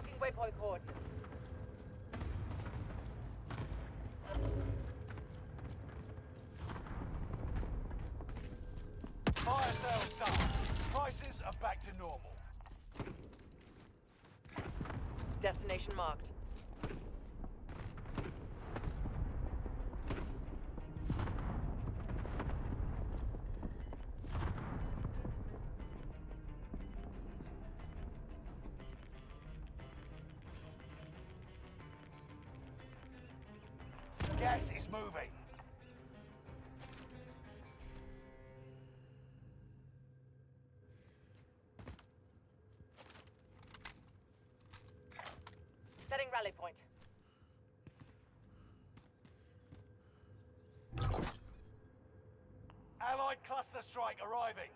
Marking waypoint coordinates. Fire sales done. Prices are back to normal. Destination marked. Gas is moving. Setting rally point. Allied cluster strike arriving.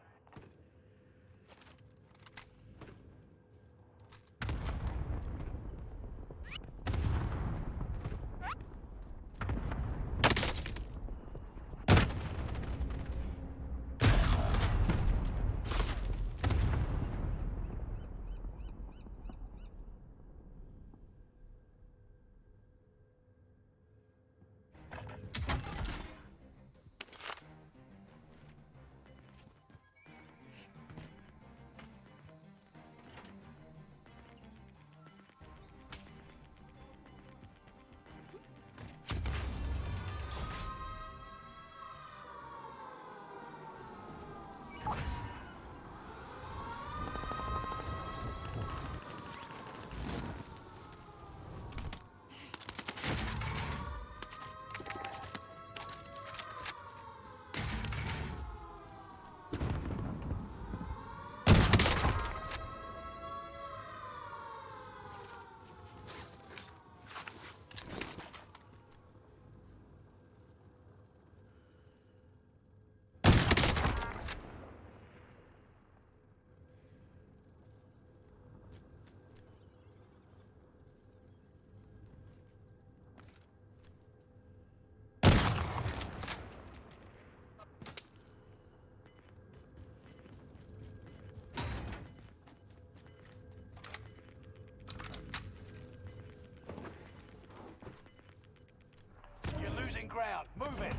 Losing ground. Move it.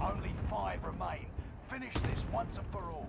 Only five remain. Finish this once and for all.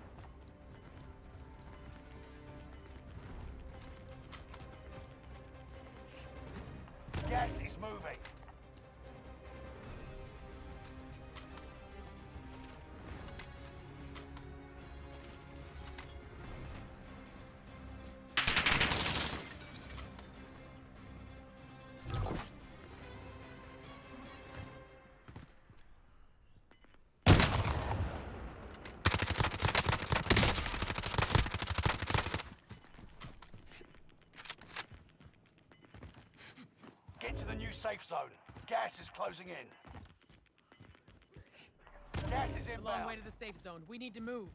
Get to the new safe zone. Gas is closing in. Gas is A long way to the safe zone. We need to move.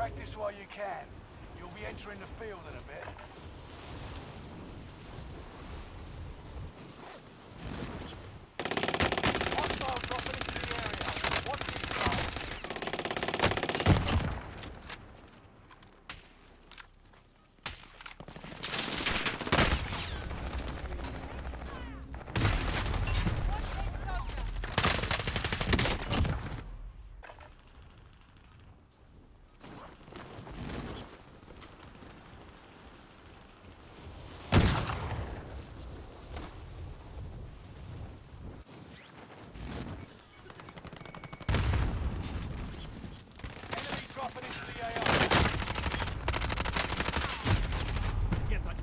Practice while you can. You'll be entering the field in a bit. Hostile dropping into the area. Watch this skies. Enemy dropping into the AO. Get that.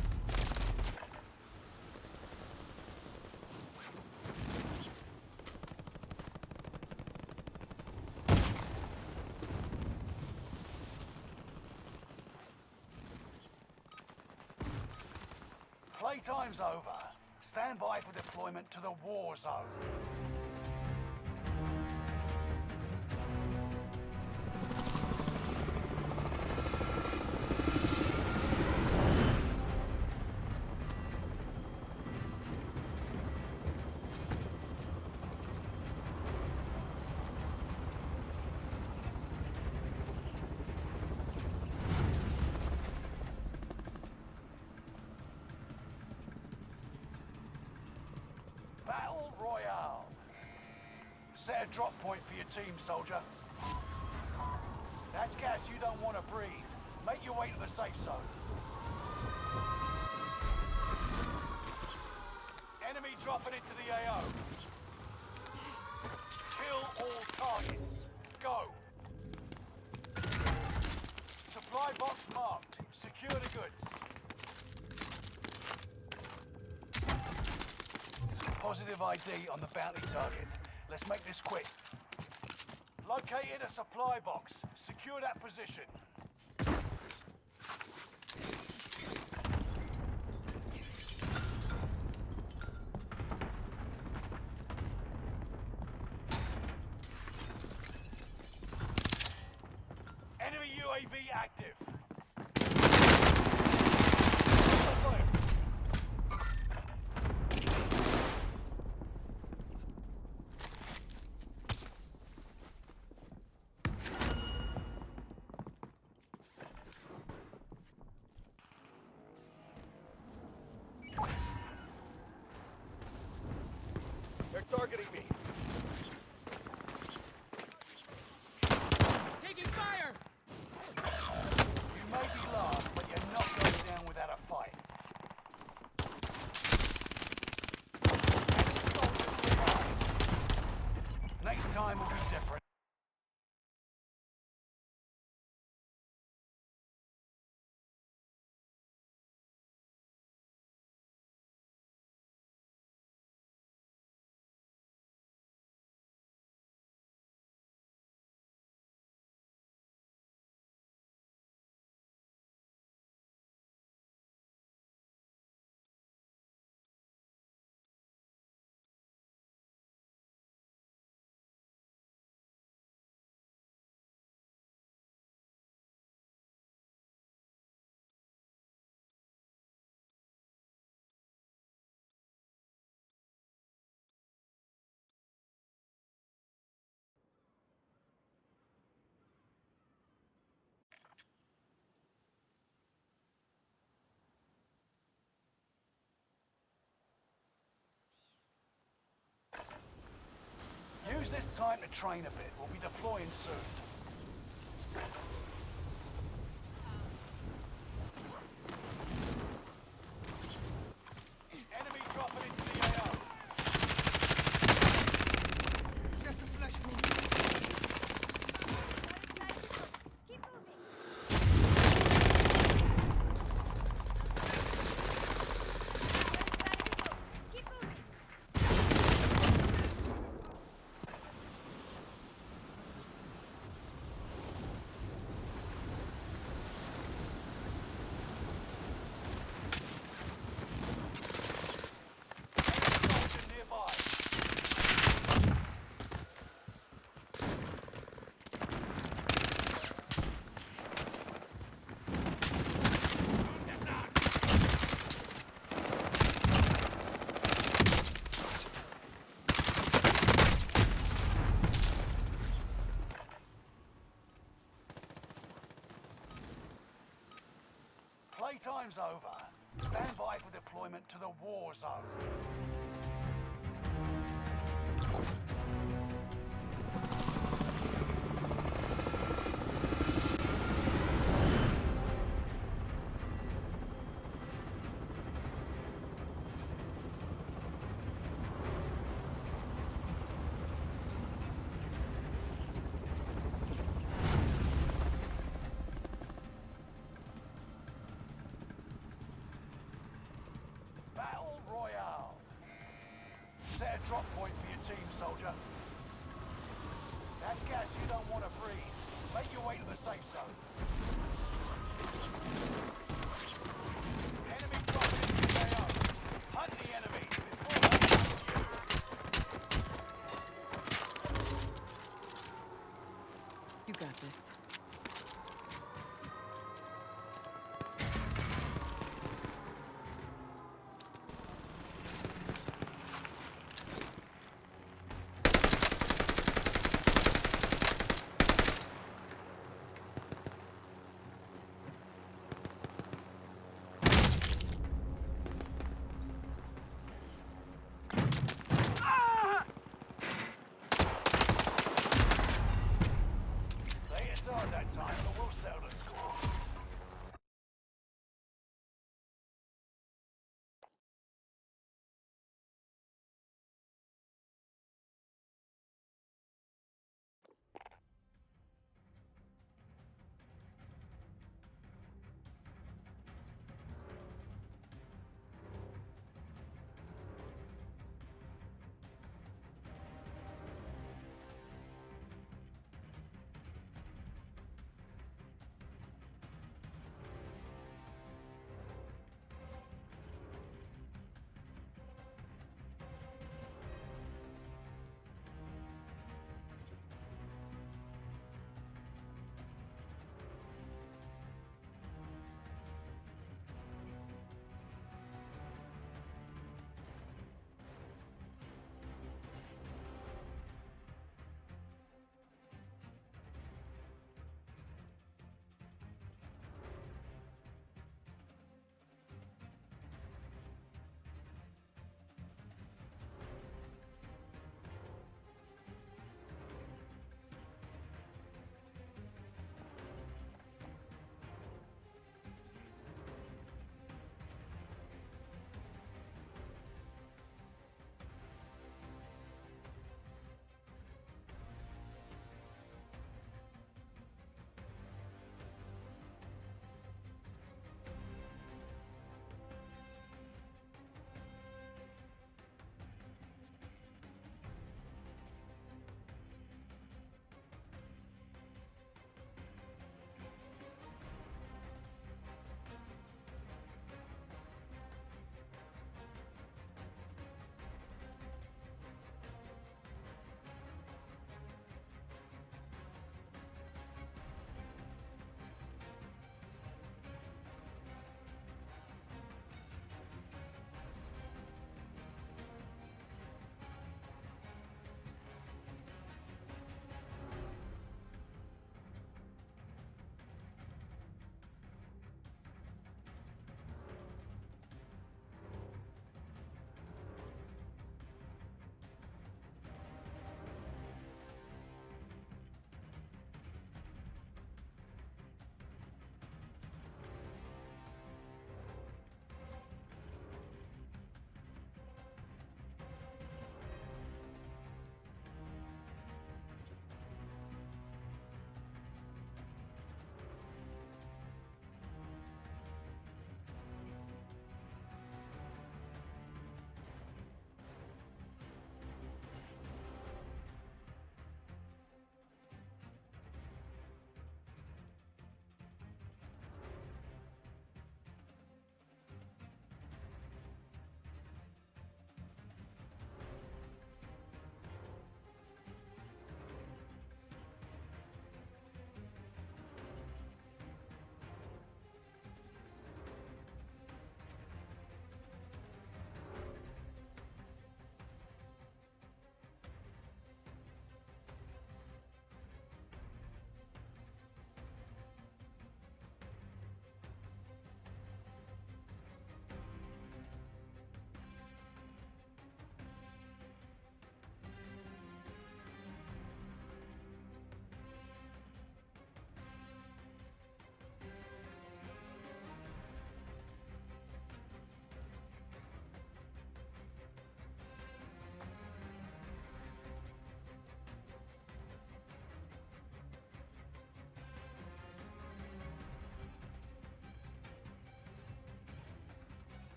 Playtime's over. Stand by for deployment to the war zone. Drop point for your team, soldier. That's gas you don't want to breathe. Make your way to the safe zone. Enemy dropping into the AO. Kill all targets. Go. Supply box marked. Secure the goods. Positive ID on the bounty target. Let's make this quick. Located a supply box. Secure that position. Use this time to train a bit. We'll be deploying soon. Enemy dropping into the AO. It's just a flash wound. Playtime's over. Stand by for deployment to the war zone. Team, soldier. That's gas you don't want to breathe. Make your way to the safe zone. that time, but we'll settle the score.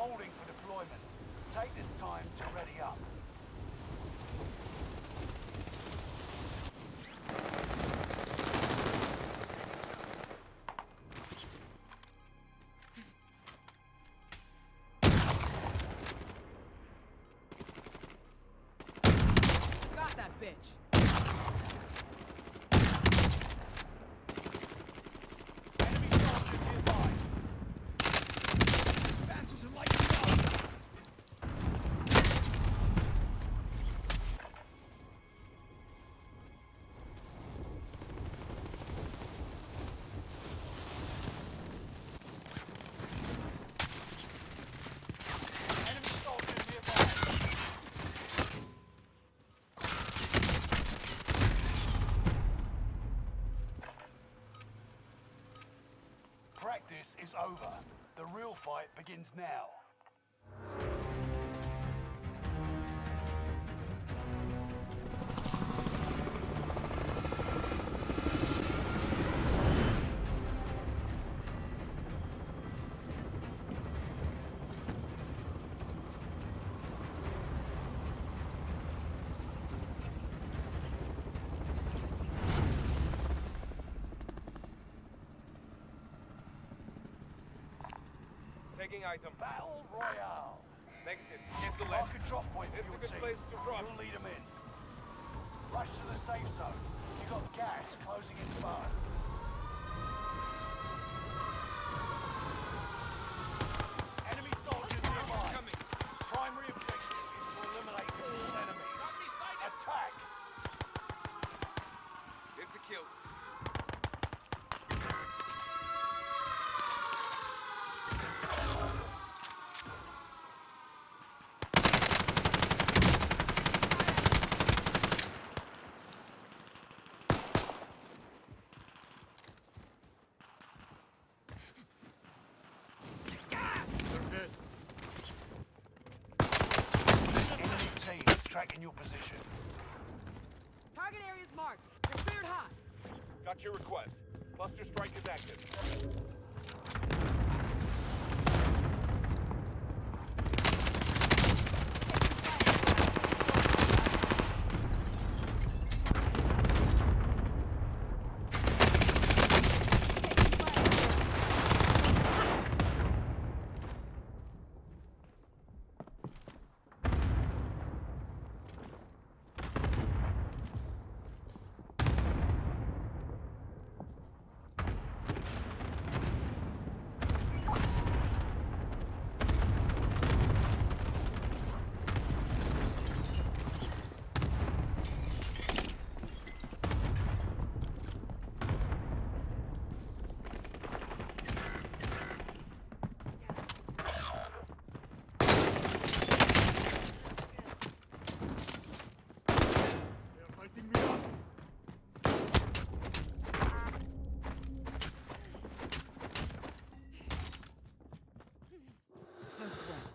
Holding for deployment. Take this time to ready up. Got that bitch. Is over. The real fight begins now. Taking item. Battle Royale. Negative. Into Mark left. a drop point for It's a your good team. place to drop. You'll lead them in. Rush to the safe zone. You got gas closing in fast. Your request. Cluster strike is active. They're lighting me up! No sweat.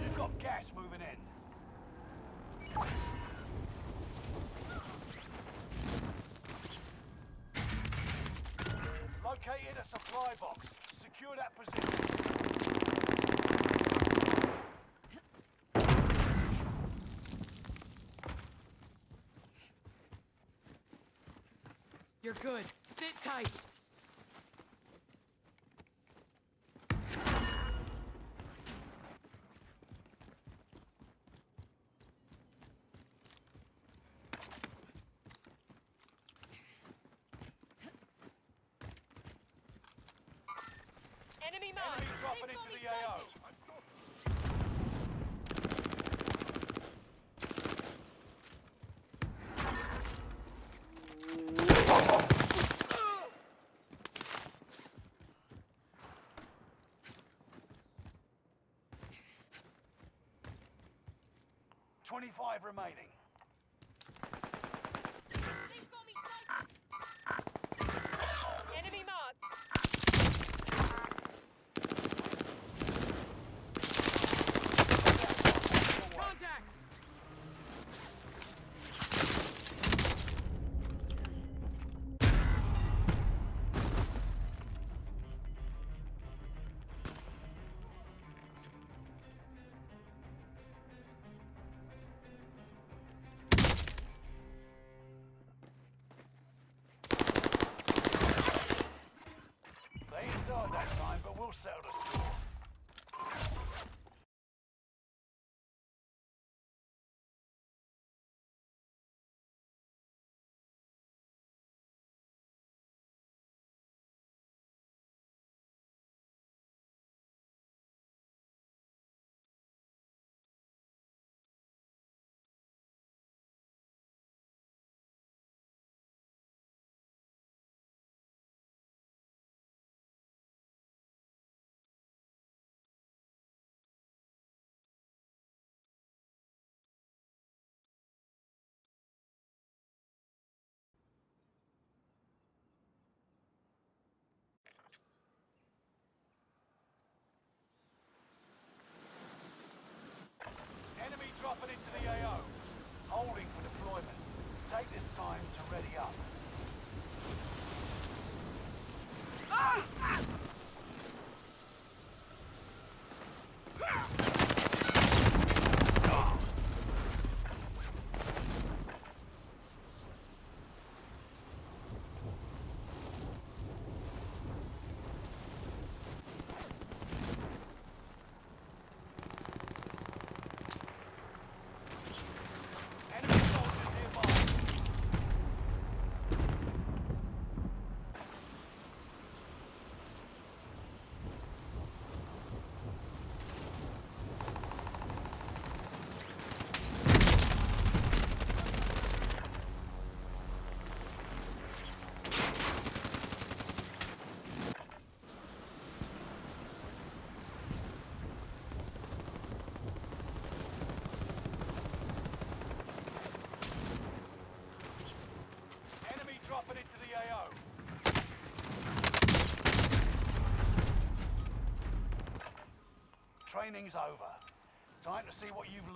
You've got gas moving in. Located a supply box. Secure that position. You're good. Sit tight. Enemy marked. Enemy dropping into the AO. 25 remaining. Dropping into the AO. Holding for deployment. Take this time to ready up. Enemy soldiers nearby. Enemy dropping into the AO. Training's over. Time to see what you've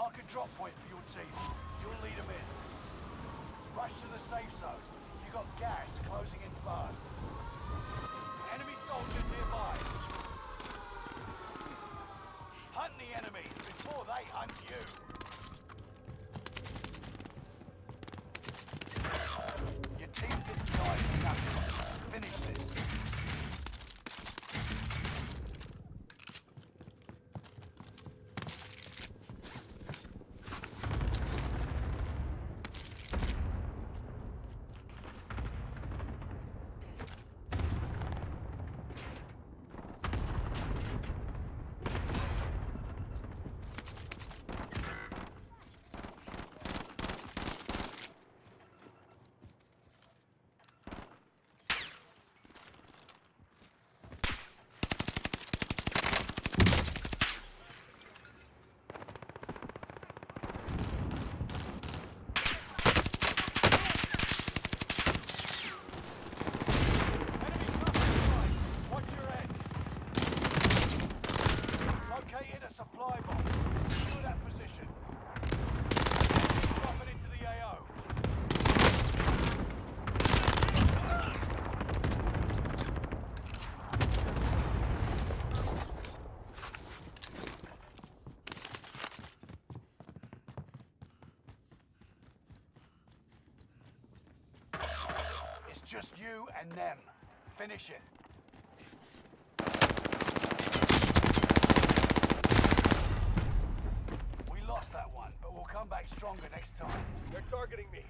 Mark a drop point for your team. You'll lead them in. Rush to the safe zone. You got gas closing in fast. Enemy soldiers nearby. Hunt the enemies before they hunt you. just you and them. Finish it. We lost that one, but we'll come back stronger next time. They're targeting me.